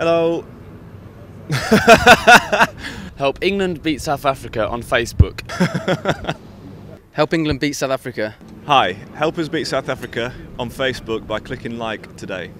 Hello. Help England beat South Africa on Facebook. Help England beat South Africa. Hi. Help us beat South Africa on Facebook by clicking like today.